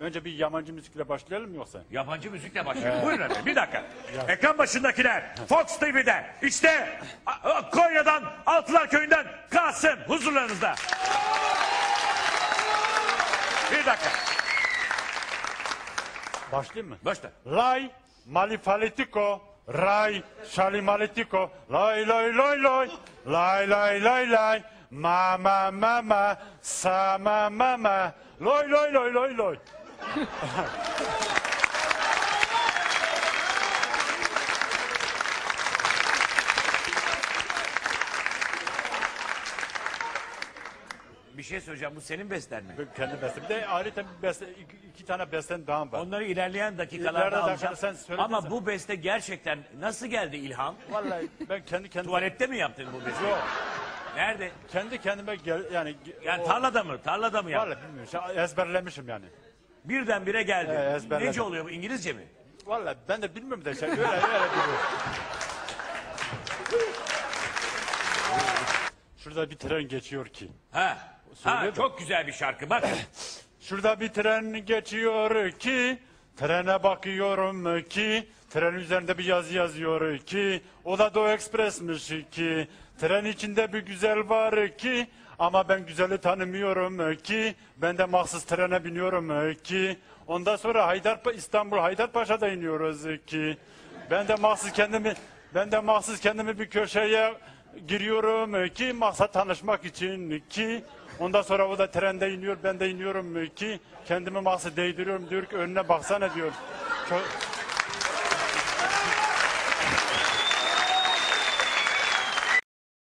Önce bir yabancı müzikle başlayalım yoksa? Yabancı müzikle başlayalım. Buyurun efendim bir dakika. Ekran başındakiler Fox TV'de işte a- a- Konya'dan Altılar Köyü'nden Kasım huzurlarınızda. Bir dakika. Başlayayım mı? Başla. Lay malifalitiko, ray şalimaletiko, lay lay lay lay, lay lay lay lay, ma ma ma ma, sa ma ma ma, lay lay lay lay lay. Bir şey söyleyeceğim bu senin besten mi? Ben kendi bestem. De ayrıca bir beste, iki, iki tane bestem daha var. Onları ilerleyen dakikalarda İleride alacağım. dakikada sen söyledin Ama sen. bu beste gerçekten nasıl geldi ilham? Vallahi ben kendi kendime, Tuvalette mi yaptın bu besteyi? Yok. Nerede? kendi kendime gel, yani, Yani o- tarlada mı? Tarlada mı yaptın? Vallahi bilmiyorum. Ezberlemişim yani. Birdenbire geldi. Ezberledim. Nece oluyor bu? İngilizce mi? Vallahi ben de bilmiyorum da şey öyle öyle. Şurada bir tren geçiyor ki. Ha. Ha de. çok güzel bir şarkı. Bak. Şurada bir tren geçiyor ki. Trene bakıyorum ki. Tren üzerinde bir yazı yazıyor ki. O da Doğu Ekspres'miş ki. Tren içinde bir güzel var ki. Ama ben güzeli tanımıyorum ki. Ben de mahsus trene biniyorum ki. Ondan sonra Haydar İstanbul Haydarpaşa'da iniyoruz ki. Ben de mahsus kendimi ben de mahsus kendimi bir köşeye giriyorum ki maksat tanışmak için ki ondan sonra o da trende iniyor ben de iniyorum ki kendimi mahsus değdiriyorum diyor ki önüne baksana diyor. Çok,